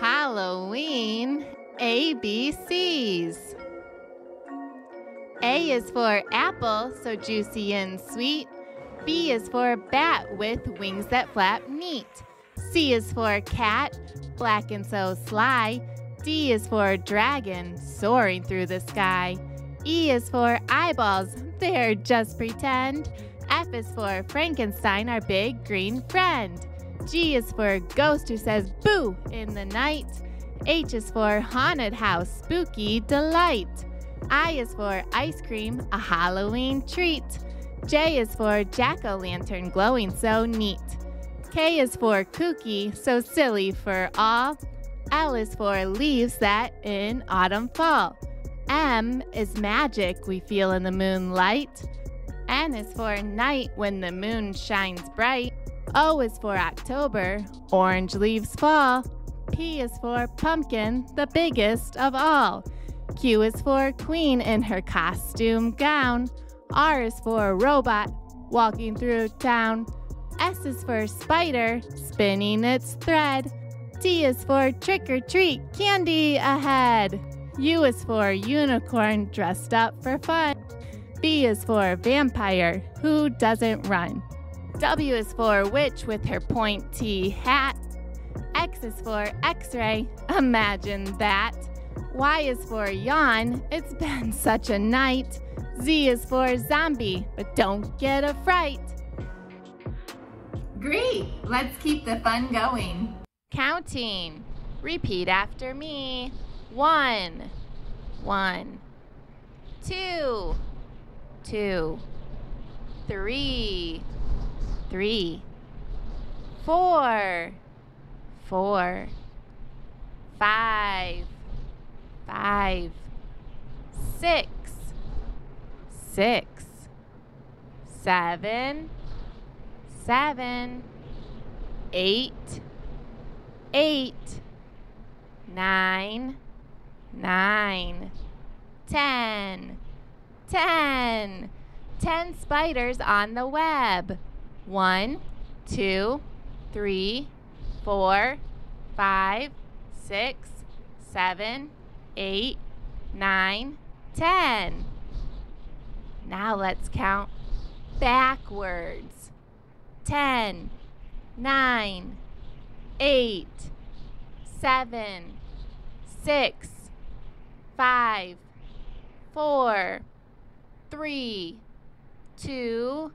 Halloween ABCs. A is for apple, so juicy and sweet. B is for bat with wings that flap neat. C is for cat, black and so sly. D is for dragon, soaring through the sky. E is for eyeballs, they're just pretend. F is for Frankenstein, our big green friend. G is for ghost who says boo in the night. H is for haunted house, spooky delight. I is for ice cream, a Halloween treat. J is for jack o' lantern, glowing so neat. K is for kooky, so silly for all. L is for leaves that in autumn fall. M is magic we feel in the moonlight. N is for night when the moon shines bright. O is for October, orange leaves fall. P is for pumpkin, the biggest of all. Q is for queen in her costume gown. R is for robot, walking through town. S is for spider, spinning its thread. T is for trick or treat, candy ahead. U is for unicorn, dressed up for fun. V is for vampire, who doesn't run. W is for witch with her pointy hat. X is for x ray, imagine that. Y is for yawn, it's been such a night. Z is for zombie, but don't get a fright. Great, let's keep the fun going. Counting. Repeat after me. One, one, two, two, three, three, four, four, five, five, six, six, seven, seven, eight, eight, nine, nine, ten, ten, ten spiders on the web. One, two, three, four, five, six, seven, eight, nine, ten. Now let's count backwards. Ten, nine, eight, seven, six, five, four, three, two,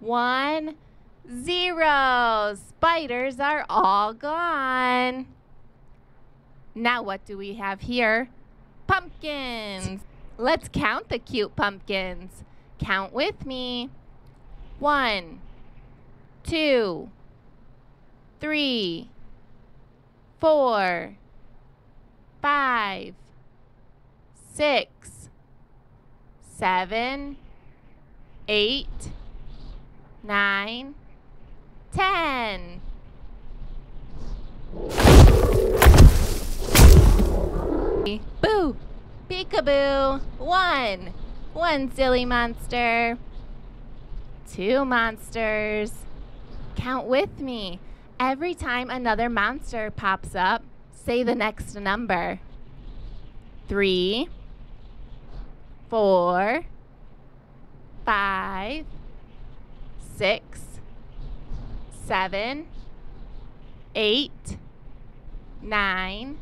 one, zero. Spiders are all gone. Now what do we have here? Pumpkins. Let's count the cute pumpkins. Count with me. One, two, three, four, five, six, seven, eight, nine, ten. Boo! Peekaboo! One! One silly monster. Two monsters. Count with me. Every time another monster pops up, say the next number. Three, four, five, six, seven, eight, nine,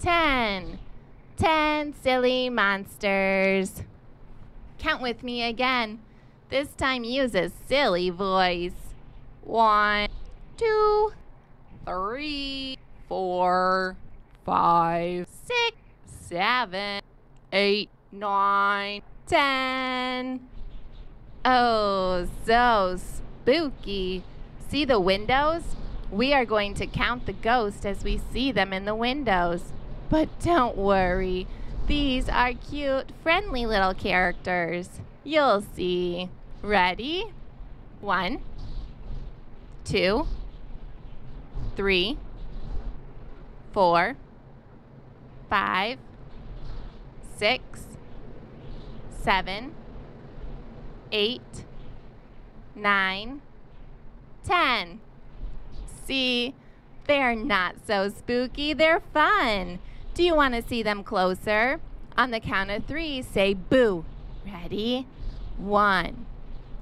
ten. Ten silly monsters. Count with me again. This time use a silly voice. One, two, three, four, five, six, seven, eight, nine, ten. Oh, so spooky. See the windows? We are going to count the ghosts as we see them in the windows. But don't worry, these are cute, friendly little characters. You'll see. Ready? One, two, three, four, five, six, seven, eight, nine, ten. See, They're not so spooky, they're fun. Do you want to see them closer? On the count of three, say boo. Ready? One,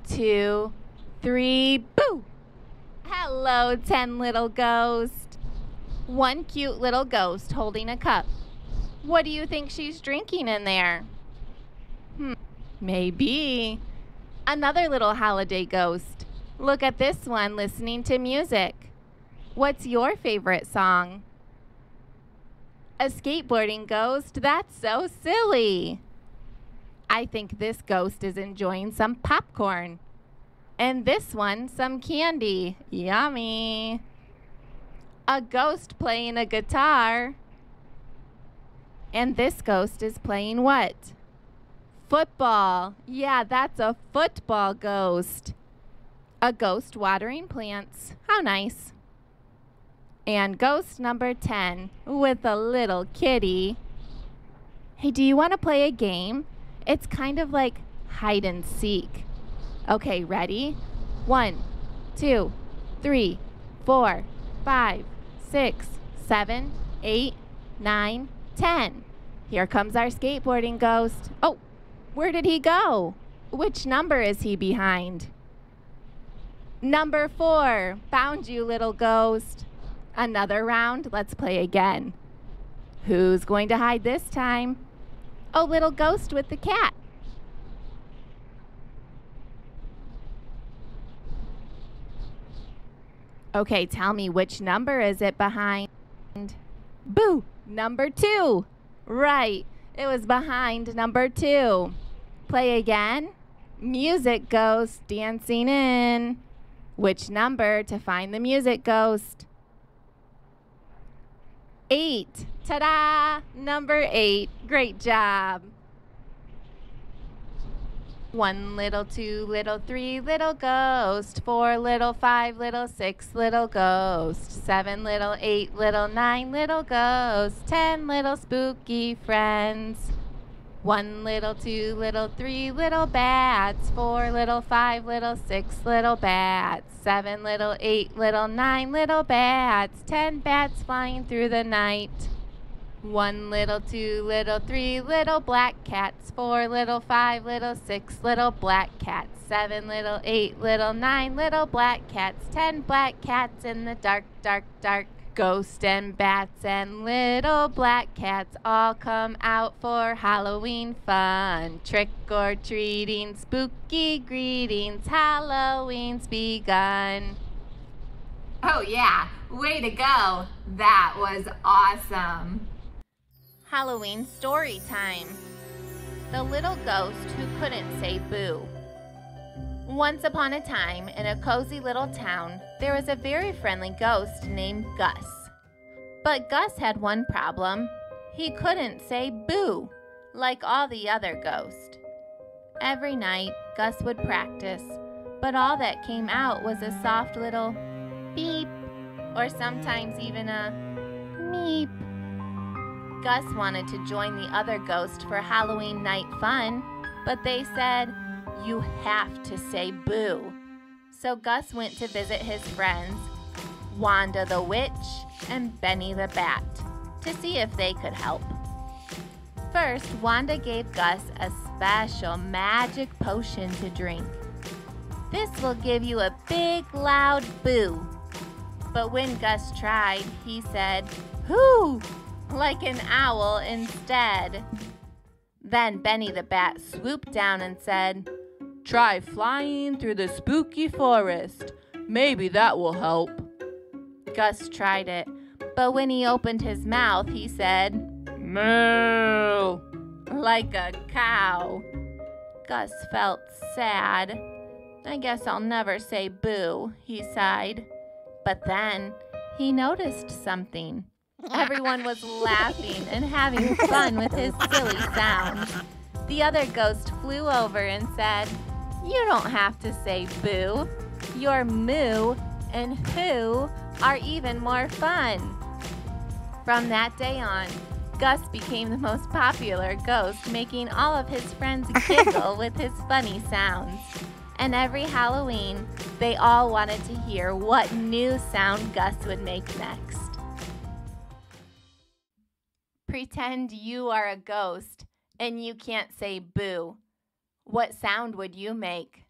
two, three, boo! Hello, ten little ghosts. One cute little ghost holding a cup. What do you think she's drinking in there? Hmm, maybe. Another little holiday ghost. Look at this one listening to music. What's your favorite song? A skateboarding ghost? That's so silly. I think this ghost is enjoying some popcorn. And this one, some candy. Yummy. A ghost playing a guitar. And this ghost is playing what? Football. Yeah, that's a football ghost. A ghost watering plants. How nice. And ghost number 10 with a little kitty. Hey, do you want to play a game? It's kind of like hide and seek. Okay, ready? One, two, three, four, five, six, seven, eight, nine, ten. Here comes our skateboarding ghost. Oh, where did he go? Which number is he behind? Number four. Found you, little ghost. Another round. Let's play again. Who's going to hide this time? Oh, little ghost with the cat. Okay, tell me which number is it behind? Boo! Number two. Right. It was behind number two. Play again. Music ghost dancing in. Which number to find the music ghost? Eight. Ta da! Number eight. Great job. One little, two little, three little ghost, four little, five little, six little ghost, seven little, eight little, nine little ghosts, ten little spooky friends. One little, two little, three little bats, four little, five little, six little bats, seven little, eight little, nine little bats, ten bats flying through the night. One little, two little, three little black cats, four little, five little, six little black cats, seven little, eight little, nine little black cats, ten black cats in the dark, dark, dark. Ghost and bats and little black cats all come out for Halloween fun. Trick or treating, spooky greetings, Halloween's begun. Oh, yeah, way to go! That was awesome! Halloween story time. The little ghost who couldn't say boo. Once upon a time, in a cozy little town, there was a very friendly ghost named Gus. But Gus had one problem. He couldn't say boo, like all the other ghosts. Every night, Gus would practice, but all that came out was a soft little beep, or sometimes even a meep. Gus wanted to join the other ghosts for Halloween night fun, but they said, You have to say boo. So Gus went to visit his friends, Wanda the Witch and Benny the Bat, to see if they could help. First, Wanda gave Gus a special magic potion to drink. This will give you a big, loud boo. But when Gus tried, he said, Whoo! like an owl instead. Then Benny the Bat swooped down and said, Try flying through the spooky forest. Maybe that will help. Gus tried it, but when he opened his mouth, he said, Moo, like a cow. Gus felt sad. I guess I'll never say boo, he sighed. But then he noticed something. Everyone was laughing and having fun with his silly sound. The other ghost flew over and said, You don't have to say boo. Your moo and who are even more fun. From that day on, Gus became the most popular ghost, making all of his friends giggle with his funny sounds. And every Halloween, they all wanted to hear what new sound Gus would make next. Pretend you are a ghost and you can't say boo. What sound would you make?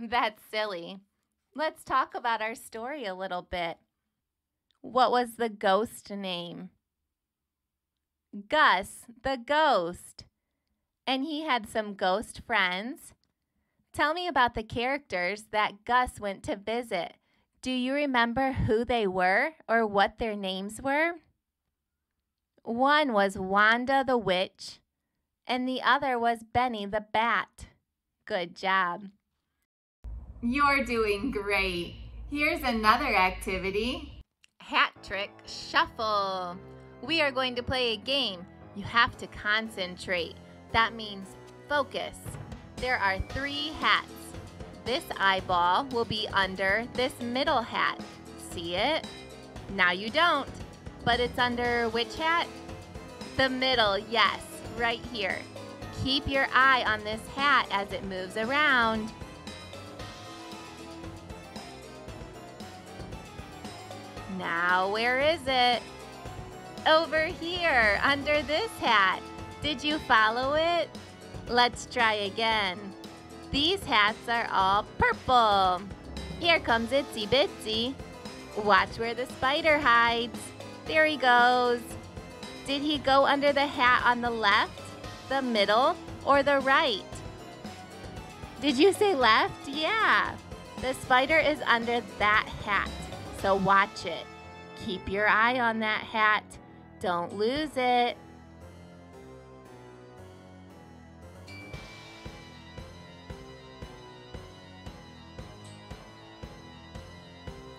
That's silly. Let's talk about our story a little bit. What was the ghost name? Gus, the ghost. And he had some ghost friends. Tell me about the characters that Gus went to visit. Do you remember who they were or what their names were? One was Wanda the witch, and the other was Benny the bat. Good job. You're doing great. Here's another activity. Hat trick shuffle. We are going to play a game. You have to concentrate. That means focus. There are three hats. This eyeball will be under this middle hat. See it? Now you don't. But it's under which hat? The middle, yes, right here. Keep your eye on this hat as it moves around. Now, where is it? Over here, under this hat. Did you follow it? Let's try again. These hats are all purple. Here comes Itsy Bitsy. Watch where the spider hides. There he goes. Did he go under the hat on the left, the middle, or the right? Did you say left? Yeah. The spider is under that hat, so watch it. Keep your eye on that hat. Don't lose it.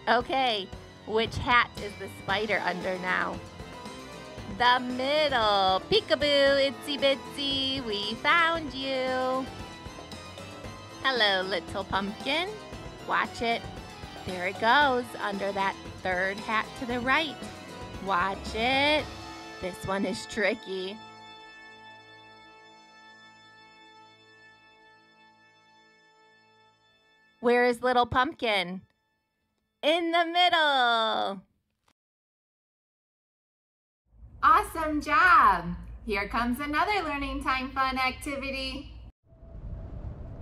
Okay, which hat is the spider under now? The middle. Peekaboo, itsy bitsy, we found you. Hello, little pumpkin. Watch it. There it goes, under that third hat to the right. Watch it. This one is tricky. Where is little pumpkin? in the middle. Awesome job! Here comes another learning time fun activity.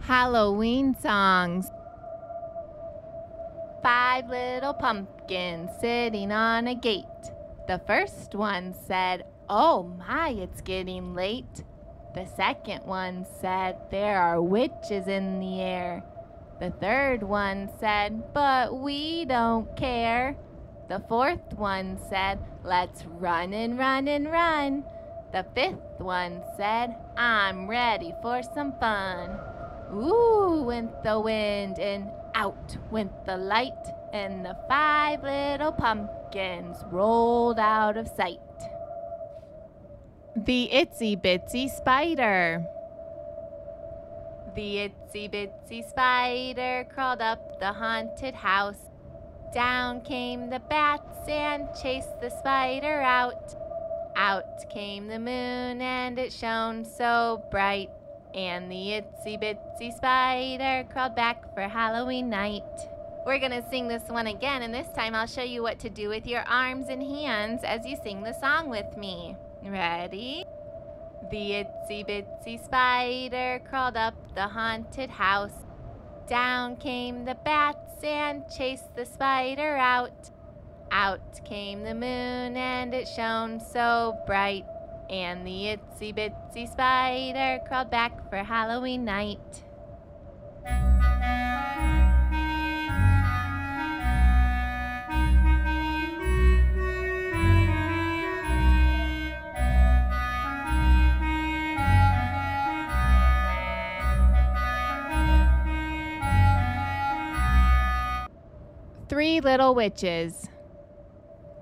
Halloween songs. Five little pumpkins sitting on a gate. The first one said, Oh my, it's getting late. The second one said, There are witches in the air. The third one said, But we don't care. The fourth one said, Let's run and run and run. The fifth one said, I'm ready for some fun. Ooh went the wind and out went the light, and the five little pumpkins rolled out of sight. The Itsy Bitsy Spider. The itsy bitsy spider crawled up the haunted house. Down came the bats and chased the spider out. Out came the moon and it shone so bright. And the itsy bitsy spider crawled back for Halloween night. We're to sing this one again, and this time I'll show you what to do with your arms and hands as you sing the song with me. Ready? The itsy bitsy spider crawled up the haunted house. Down came the bats and chased the spider out. Out came the moon and it shone so bright. And the itsy bitsy spider crawled back for Halloween night. Three little witches.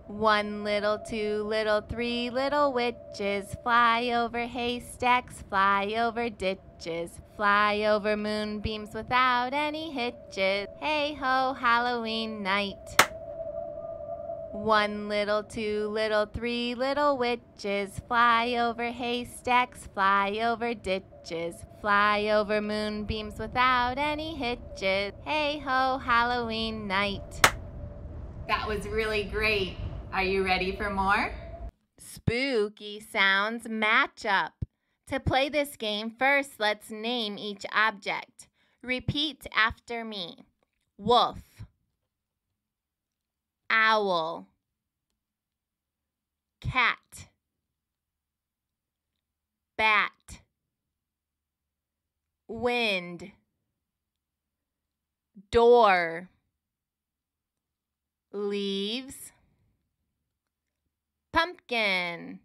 One little, two little, three little witches fly over haystacks, fly over ditches, fly over moonbeams without any hitches. Hey ho, Halloween night. One little, two little, three little witches fly over haystacks, fly over ditches, fly over moonbeams without any hitches. Hey ho, Halloween night. That was really great. Are you ready for more? Spooky sounds match up. To play this game, first let's name each object. Repeat after me. Wolf owl, cat, bat, wind, door, leaves, pumpkin.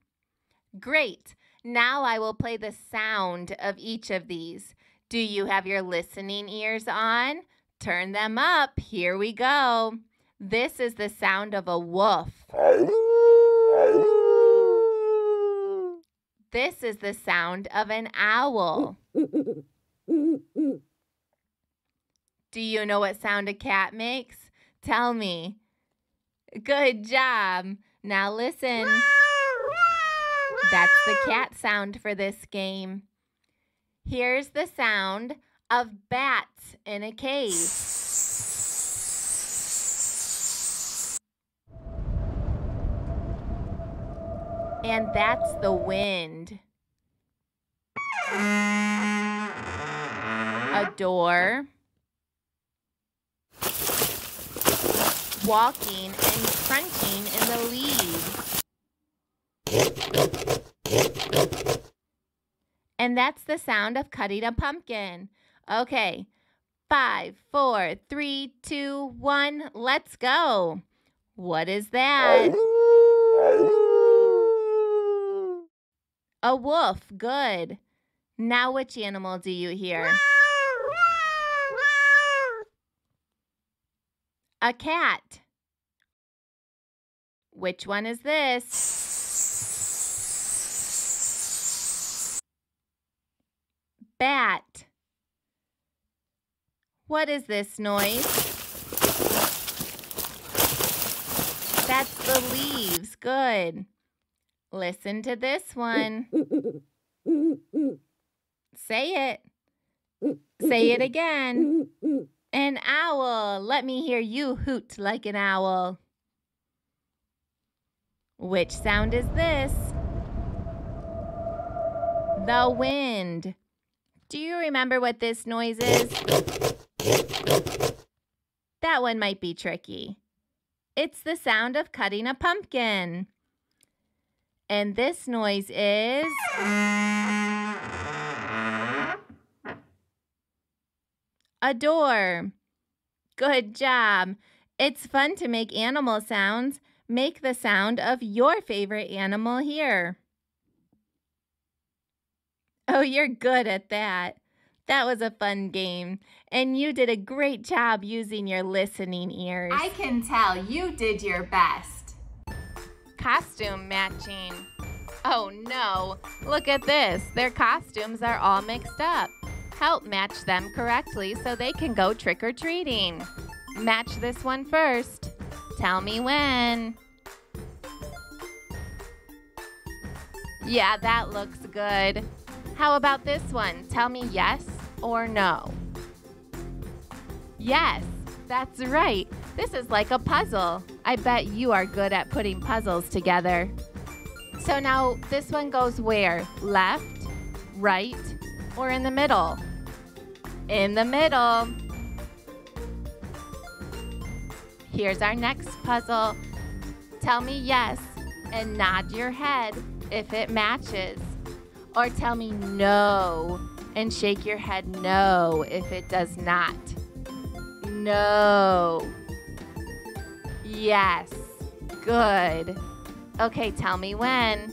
Great. Now I will play the sound of each of these. Do you have your listening ears on? Turn them up. Here we go. This is the sound of a wolf. This is the sound of an owl. Do you know what sound a cat makes? Tell me. Good job. Now listen. That's the cat sound for this game. Here's the sound of bats in a cave. And that's the wind. A door. Walking and crunching in the leaves. And that's the sound of cutting a pumpkin. Okay, five, four, three, two, one, let's go. What is that? A wolf. Good. Now, which animal do you hear? A cat. Which one is this? Bat. What is this noise? That's the leaves. Good. Listen to this one. Say it. Say it again. An owl. Let me hear you hoot like an owl. Which sound is this? The wind. Do you remember what this noise is? That one might be tricky. It's the sound of cutting a pumpkin. And this noise is... A door. Good job. It's fun to make animal sounds. Make the sound of your favorite animal here. Oh, you're good at that. That was a fun game, and you did a great job using your listening ears. I can tell you did your best costume matching. Oh no, look at this. Their costumes are all mixed up. Help match them correctly so they can go trick or treating. Match this one first. Tell me when. Yeah, that looks good. How about this one? Tell me yes or no. Yes, that's right. This is like a puzzle. I bet you are good at putting puzzles together. So now this one goes where? Left, right, or in the middle? In the middle. Here's our next puzzle. Tell me yes and nod your head if it matches. Or tell me no and shake your head no if it does not. No. Yes. Good. Okay, tell me when.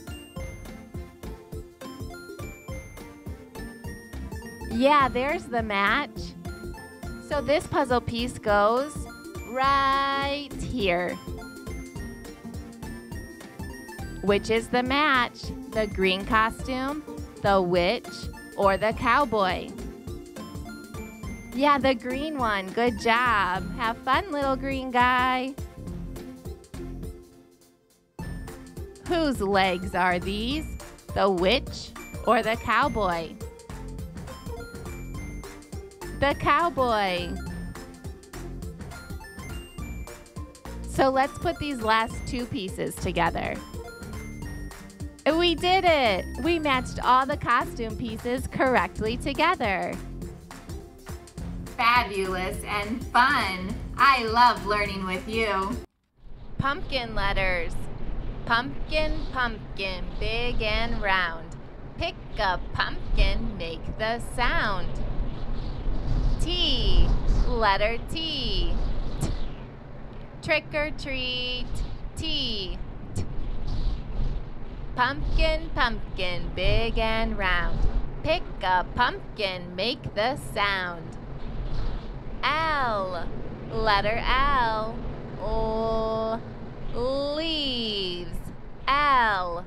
Yeah, there's the match. So this puzzle piece goes right here. Which is the match? The green costume, the witch, or the cowboy? Yeah, the green one. Good job. Have fun, little green guy. Whose legs are these? The witch or the cowboy? The cowboy. So let's put these last two pieces together. We did it! We matched all the costume pieces correctly together. Fabulous and fun. I love learning with you. Pumpkin letters. Pumpkin, pumpkin, big and round. Pick a pumpkin, make the sound. T, letter T. T. Trick or treat, T. T. Pumpkin, pumpkin, big and round. Pick a pumpkin, make the sound. L, letter L. L, leaves. L.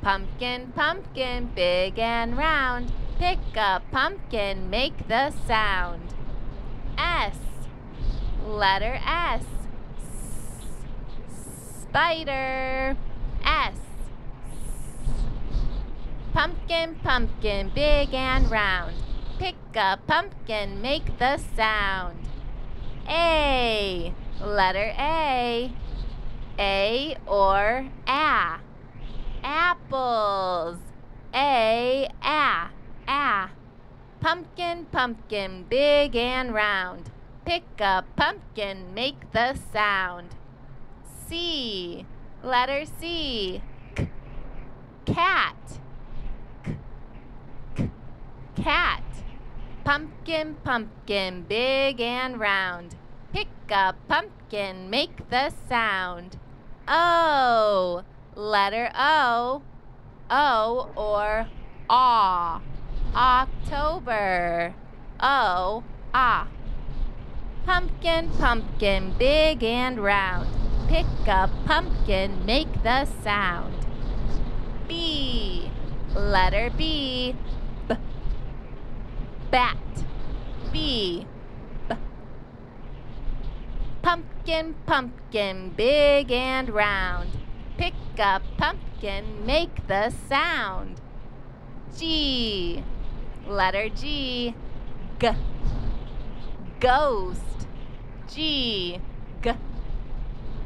Pumpkin, pumpkin, big and round. Pick a pumpkin, make the sound. S, letter S. S Spider. S. Pumpkin, pumpkin, big and round. Pick a pumpkin, make the sound. A. Letter A. A or A. Apples. A, A, A. Pumpkin, pumpkin, big and round. Pick a pumpkin, make the sound. C. Letter C. Cat. K. Cat. Pumpkin, pumpkin, big and round. Pick a pumpkin, make the sound. O. Letter O. O or aw. October. O. Ah. Pumpkin, pumpkin, big and round. Pick a pumpkin, make the sound. B. Letter B. B. Bat. B. B. Pumpkin, pumpkin, big and round. Pick a pumpkin, make the sound. G. Letter G. G. Ghost. G. G.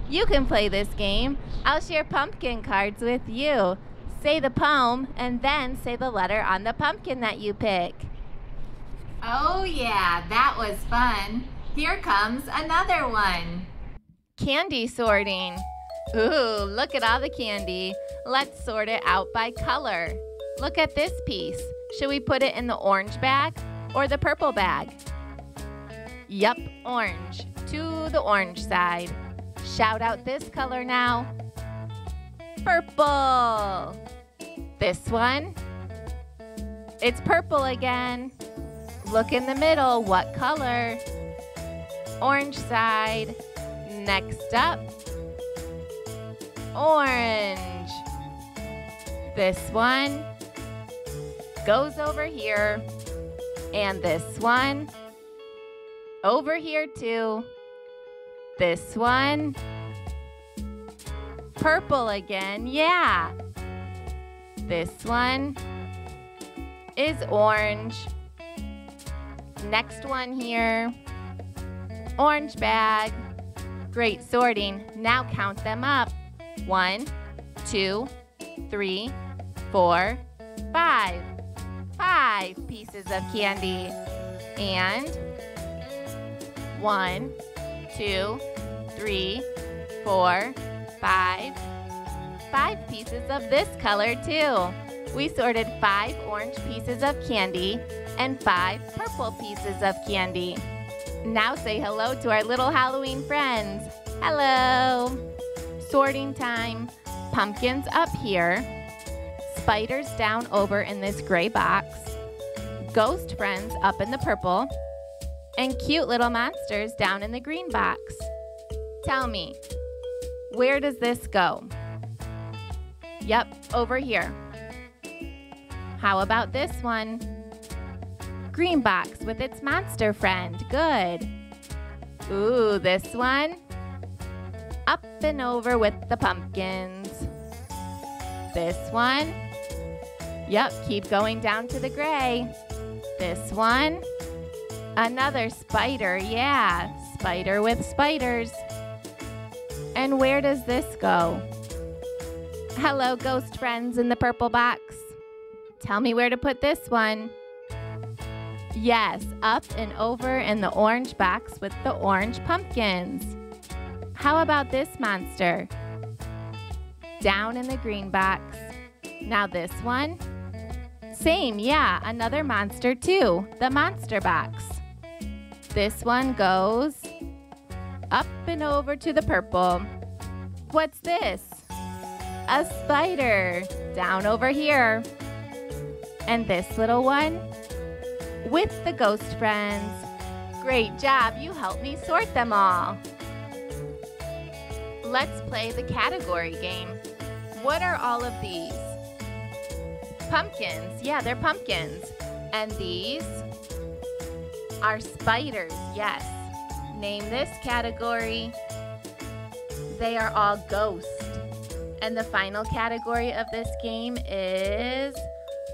You can play this game. I'll share pumpkin cards with you. Say the poem and then say the letter on the pumpkin that you pick. Oh, yeah, that was fun. Here comes another one. Candy sorting. Ooh, look at all the candy. Let's sort it out by color. Look at this piece. Should we put it in the orange bag or the purple bag? Yup, orange. To the orange side. Shout out this color now. Purple. This one. It's purple again. Look in the middle. What color? Orange side. Next up. Orange. This one goes over here. And this one over here too. This one. Purple again, yeah. This one is orange. Next one here. Orange bag. Great sorting. Now count them up. One, two, three, four, five. Five pieces of candy. And one, two, three, four, five. Five pieces of this color too. We sorted five orange pieces of candy and five purple pieces of candy. Now say hello to our little Halloween friends. Hello. Sorting time. Pumpkins up here. Spiders down over in this gray box. Ghost friends up in the purple. And cute little monsters down in the green box. Tell me, where does this go? Yep, over here. How about this one? Green box with its monster friend. Good. Ooh, this one? Up and over with the pumpkins. This one. Yep, keep going down to the gray. This one. Another spider, yeah. Spider with spiders. And where does this go? Hello, ghost friends in the purple box. Tell me where to put this one. Yes, up and over in the orange box with the orange pumpkins. How about this monster? Down in the green box. Now this one. Same, yeah, another monster too, the monster box. This one goes up and over to the purple. What's this? A spider down over here. And this little one with the ghost friends. Great job, you helped me sort them all. Let's play the category game. What are all of these? Pumpkins. Yeah, they're pumpkins. And these are spiders. Yes. Name this category. They are all ghosts. And the final category of this game is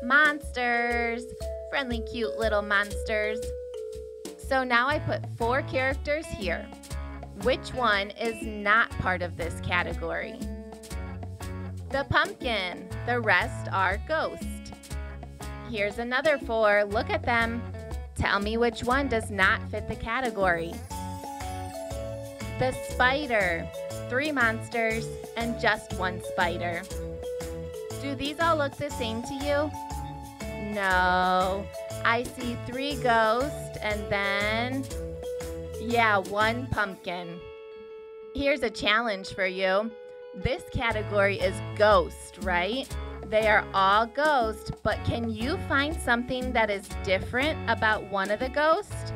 monsters. Friendly, cute little monsters. So now I put four characters here. Which one is not part of this category? The pumpkin. The rest are ghost. Here's another four. Look at them. Tell me which one does not fit the category. The spider. Three monsters and just one spider. Do these all look the same to you? No. I see three ghosts and then, yeah, one pumpkin. Here's a challenge for you. This category is ghost, right? They are all ghosts, but can you find something that is different about one of the ghosts?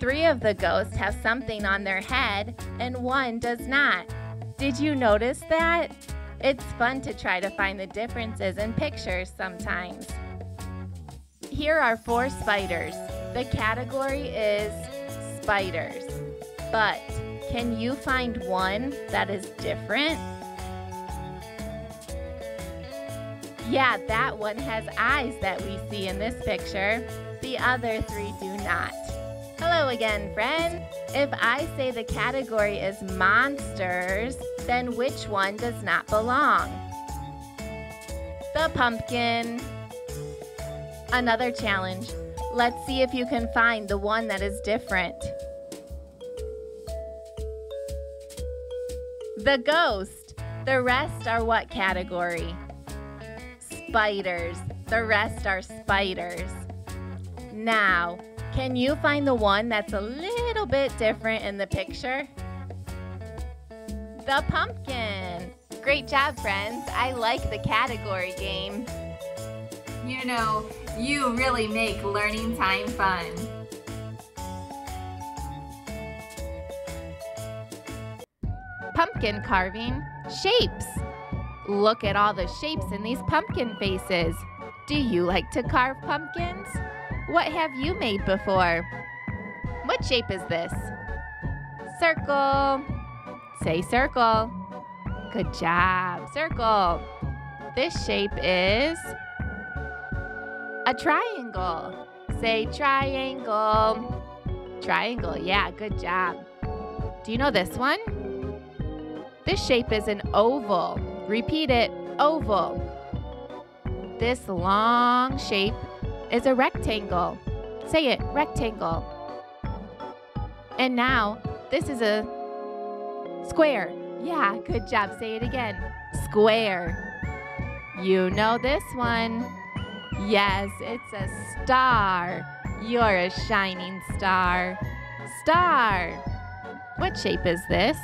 Three of the ghosts have something on their head, and one does not. Did you notice that? It's fun to try to find the differences in pictures sometimes. Here are four spiders. The category is spiders. But can you find one that is different? Yeah, that one has eyes that we see in this picture. The other three do not. Hello again, friend. If I say the category is monsters, then which one does not belong? The pumpkin. Another challenge. Let's see if you can find the one that is different. The ghost. The rest are what category? Spiders. The rest are spiders. Now, can you find the one that's a little bit different in the picture? The pumpkin. Great job, friends. I like the category game. You know, you really make learning time fun. Pumpkin carving shapes. Look at all the shapes in these pumpkin faces. Do you like to carve pumpkins? What have you made before? What shape is this? Circle. Say circle. Good job. Circle. This shape is a triangle. Say triangle. Triangle. Yeah, good job. Do you know this one? This shape is an oval. Repeat it oval. This long shape is a rectangle. Say it rectangle. And now this is a square. Yeah, good job. Say it again. Square. You know this one. Yes, it's a star. You're a shining star. Star. What shape is this?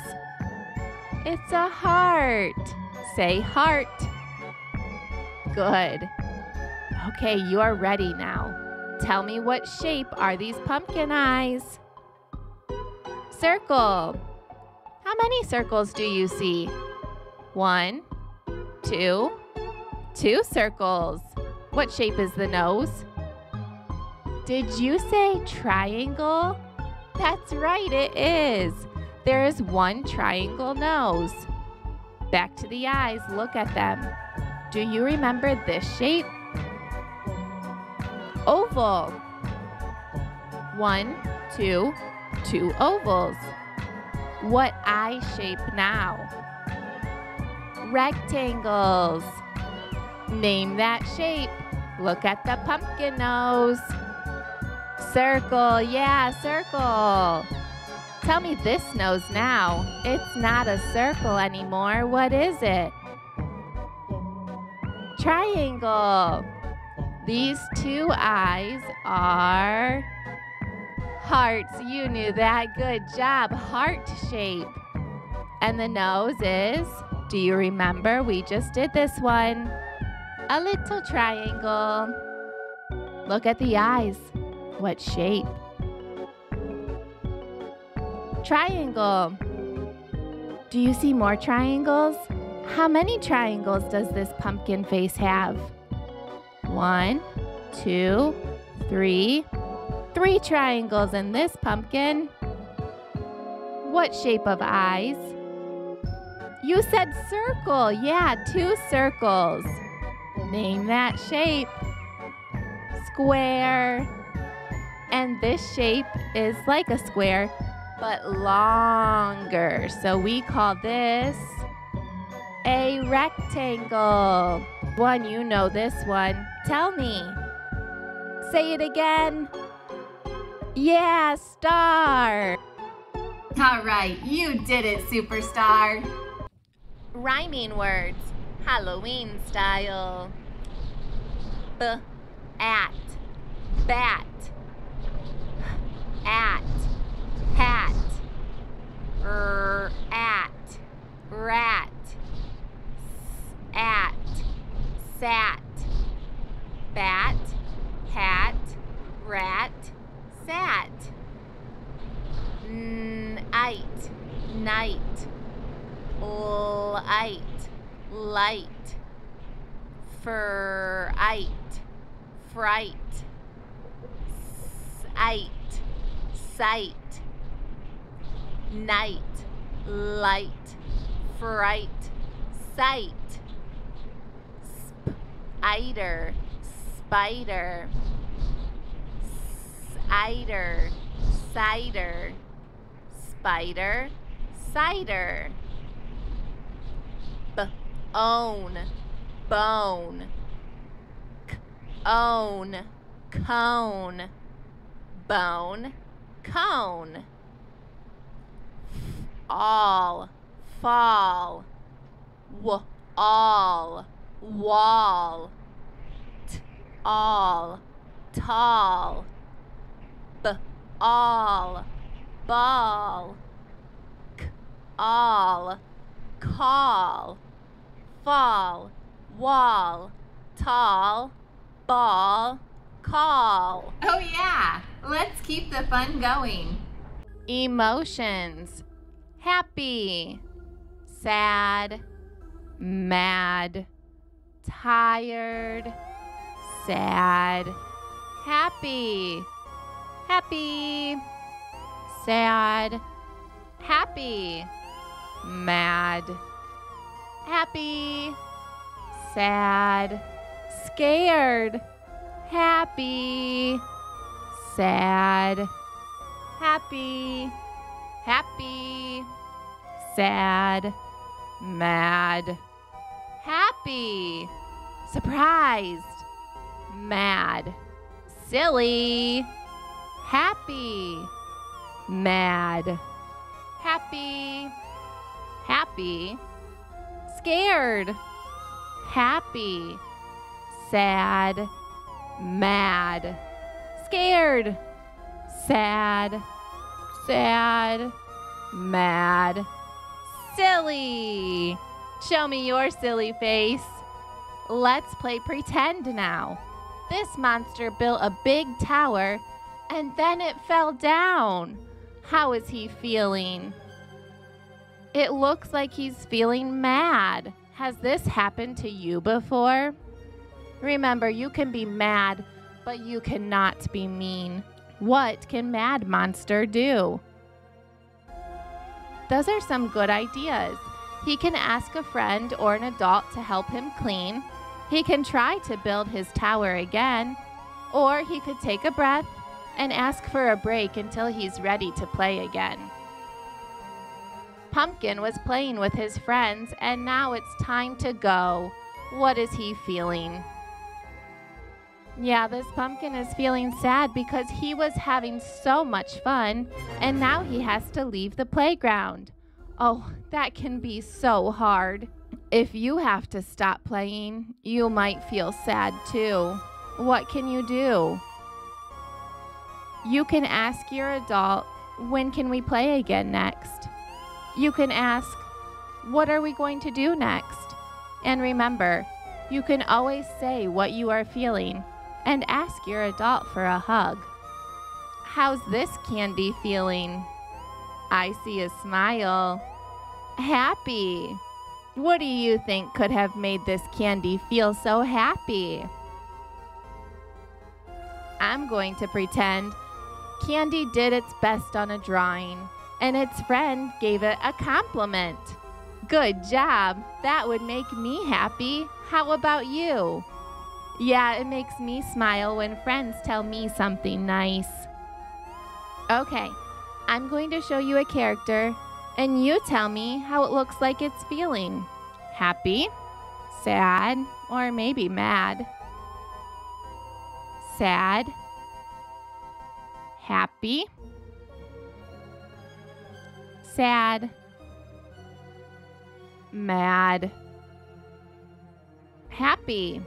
It's a heart. Say heart. Good. Okay, you are ready now. Tell me what shape are these pumpkin eyes? Circle. How many circles do you see? One, two, two circles. What shape is the nose? Did you say triangle? That's right, it is. There is one triangle nose. Back to the eyes, look at them. Do you remember this shape? Oval. One, two, two ovals. What eye shape now? Rectangles. Name that shape. Look at the pumpkin nose. Circle, yeah, circle. Tell me this nose now. It's not a circle anymore. What is it? Triangle. These two eyes are hearts. You knew that. Good job. Heart shape. And the nose is, do you remember? We just did this one. A little triangle. Look at the eyes. What shape? Triangle. Do you see more triangles? How many triangles does this pumpkin face have? One, two, three. Three triangles in this pumpkin. What shape of eyes? You said circle. Yeah, two circles. Name that shape. Square. And this shape is like a square, but longer. So we call this a rectangle. One, you know this one. Tell me. Say it again. Yeah, star. All right, you did it, superstar. Rhyming words, Halloween style. B, at, bat, at, hat, er, at, rat, at, sat, bat, hat, rat, sat. Night, night, light, light, fright, fright, sight, sight, night, light, fright, sight, spider, spider, cider, cider, spider, cider. B own, bone, c own, cone, bone, cone. All, fall, w all, wall, t all, tall, b all, ball, k all, call, fall, wall, tall, ball, call. Oh, yeah. Let's keep the fun going. Emotions happy, sad, mad, tired, sad, happy, happy, sad, happy, mad, happy, sad, scared, happy, sad, happy, happy, sad, mad, happy, surprised, mad, silly, happy, mad, happy, happy, scared, happy, sad, mad, scared, sad, sad, mad, silly. Show me your silly face. Let's play pretend now. This monster built a big tower and then it fell down. How is he feeling? It looks like he's feeling mad. Has this happened to you before? Remember, you can be mad, but you cannot be mean. What can Mad Monster do? Those are some good ideas. He can ask a friend or an adult to help him clean. He can try to build his tower again. Or he could take a breath and ask for a break until he's ready to play again. Pumpkin was playing with his friends, and now it's time to go. What is he feeling? Yeah, this pumpkin is feeling sad because he was having so much fun, and now he has to leave the playground. Oh, that can be so hard. If you have to stop playing, you might feel sad too. What can you do? You can ask your adult, when can we play again next? You can ask, what are we going to do next? And remember, you can always say what you are feeling and ask your adult for a hug. How's this candy feeling? I see a smile. Happy. What do you think could have made this candy feel so happy? I'm going to pretend Candy did its best on a drawing, and its friend gave it a compliment. Good job. That would make me happy. How about you? Yeah, it makes me smile when friends tell me something nice. Okay, I'm going to show you a character, and you tell me how it looks like it's feeling. Happy, sad, or maybe mad. Sad, happy, sad, mad, happy,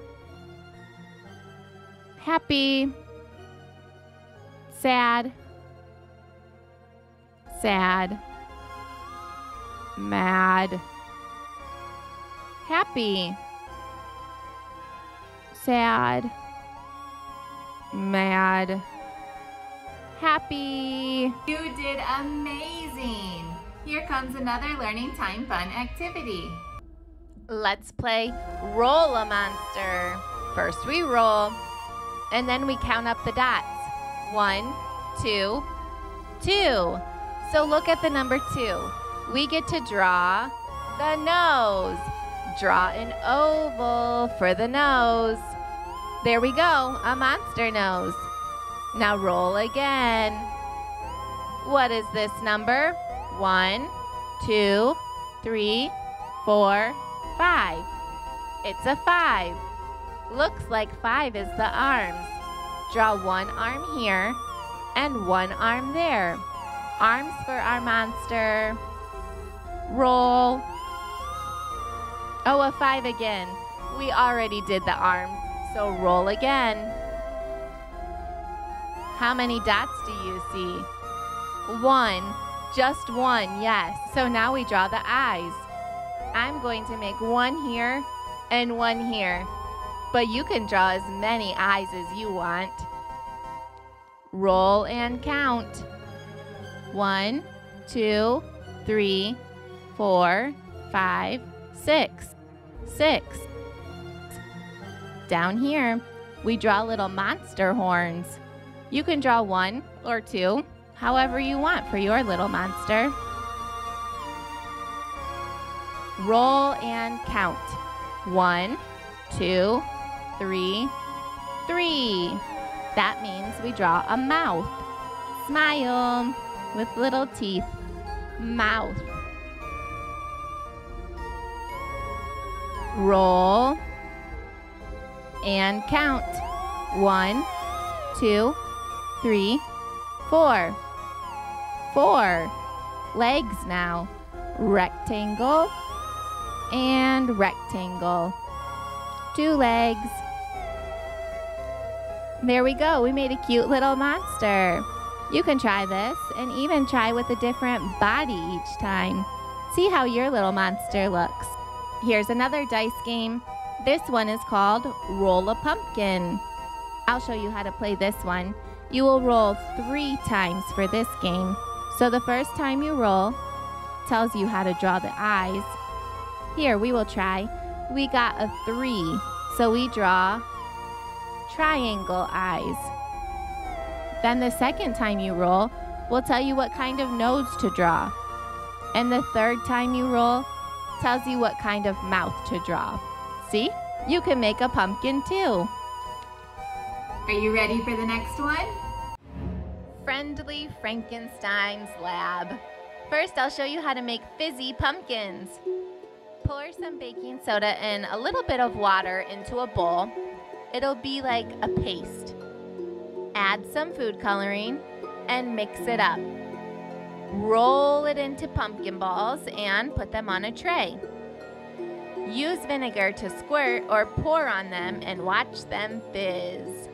happy, sad, sad, mad, happy, sad, mad, happy. You did amazing. Here comes another learning time fun activity. Let's play Roll a Monster. First we roll, and then we count up the dots. One, two, two. So look at the number two. We get to draw the nose. Draw an oval for the nose. There we go, a monster nose. Now roll again. What is this number? One, two, three, four, five. It's a five. Looks like five is the arms. Draw one arm here and one arm there. Arms for our monster. Roll. Oh, a five again. We already did the arms, so roll again. How many dots do you see? One. Just one, yes. So now we draw the eyes. I'm going to make one here and one here. But you can draw as many eyes as you want. Roll and count. One, two, three, four, five, six. Six. Down here, we draw little monster horns. You can draw one or two, however you want for your little monster. Roll and count. One, two, three, three. That means we draw a mouth. Smile with little teeth. Mouth. Roll and count. One, two, three, four. Four. Legs now. Rectangle and rectangle. Two legs. There we go. We made a cute little monster. You can try this and even try with a different body each time. See how your little monster looks. Here's another dice game. This one is called Roll a Pumpkin. I'll show you how to play this one. You will roll three times for this game. So the first time you roll tells you how to draw the eyes. Here, we will try. We got a three, so we draw triangle eyes. Then the second time you roll, we'll tell you what kind of nose to draw. And the third time you roll, tells you what kind of mouth to draw. See? You can make a pumpkin too. Are you ready for the next one? Friendly Frankenstein's Lab. First, I'll show you how to make fizzy pumpkins. Pour some baking soda and a little bit of water into a bowl. It'll be like a paste. Add some food coloring and mix it up. Roll it into pumpkin balls and put them on a tray. Use vinegar to squirt or pour on them and watch them fizz.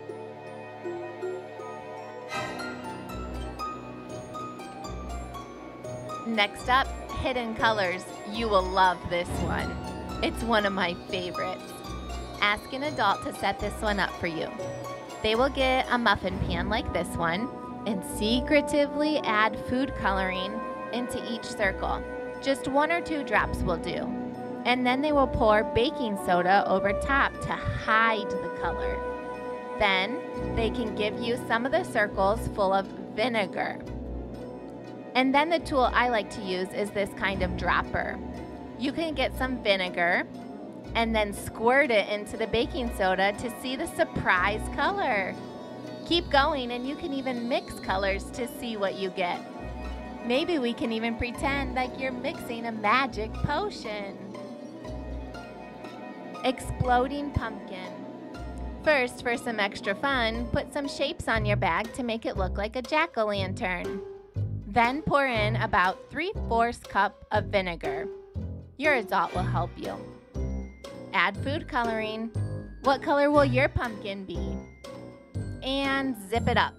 Next up, Hidden Colors. You will love this one. It's one of my favorites. Ask an adult to set this one up for you. They will get a muffin pan like this one and secretively add food coloring into each circle. Just one or two drops will do. And then they will pour baking soda over top to hide the color. Then they can give you some of the circles full of vinegar. And then the tool I like to use is this kind of dropper. You can get some vinegar and then squirt it into the baking soda to see the surprise color. Keep going and you can even mix colors to see what you get. Maybe we can even pretend like you're mixing a magic potion. Exploding pumpkin. First, for some extra fun, put some shapes on your bag to make it look like a jack-o'-lantern. Then pour in about 3 fourths cup of vinegar. Your adult will help you. Add food coloring. What color will your pumpkin be? And zip it up.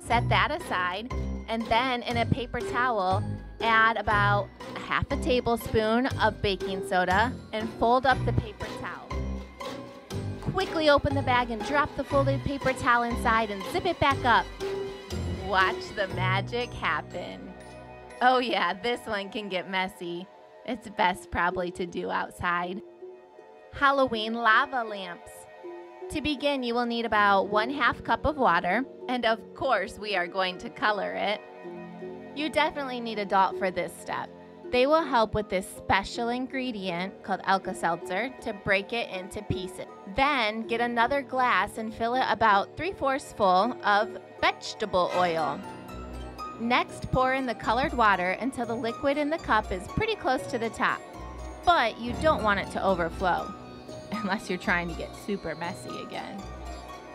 Set that aside, and then in a paper towel, add about a half a tablespoon of baking soda and fold up the paper towel. Quickly open the bag and drop the folded paper towel inside and zip it back up. Watch the magic happen. Oh, yeah, this one can get messy. It's best probably to do outside. Halloween lava lamps. To begin, you will need about one half cup of water, and of course, we are going to color it. You definitely need adult for this step. They will help with this special ingredient called Alka-Seltzer to break it into pieces. Then get another glass and fill it about 3 fourths full of vegetable oil. Next, pour in the colored water until the liquid in the cup is pretty close to the top. But you don't want it to overflow, unless you're trying to get super messy again.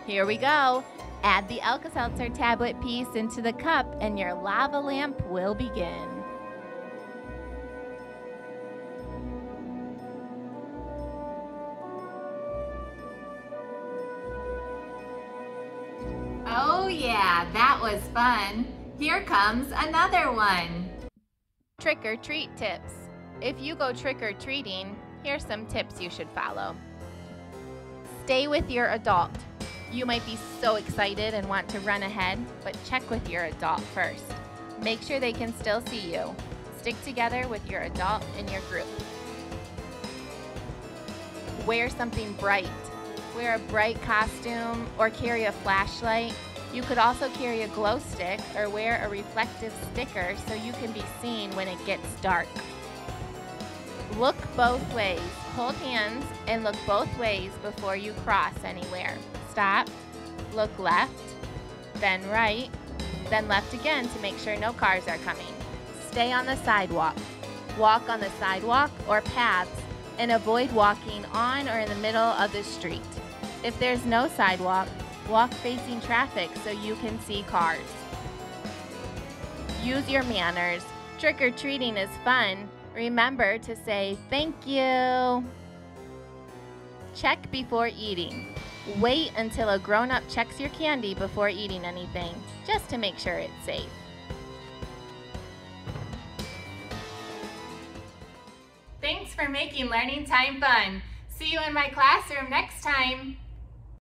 Here we go. Add the Alka-Seltzer tablet piece into the cup and your lava lamp will begin. Oh yeah, that was fun. Here comes another one. Trick or treat tips. If you go trick or treating, here's some tips you should follow. Stay with your adult. You might be so excited and want to run ahead, but check with your adult first. Make sure they can still see you. Stick together with your adult in your group. Wear something bright. Wear a bright costume or carry a flashlight. You could also carry a glow stick or wear a reflective sticker so you can be seen when it gets dark. Look both ways. Hold hands and look both ways before you cross anywhere. Stop, look left, then right, then left again to make sure no cars are coming. Stay on the sidewalk. Walk on the sidewalk or paths and avoid walking on or in the middle of the street. If there's no sidewalk, walk facing traffic so you can see cars. Use your manners. Trick or treating is fun. Remember to say thank you. Check before eating. Wait until a grown up checks your candy before eating anything, just to make sure it's safe. Thanks for making learning time fun. See you in my classroom next time.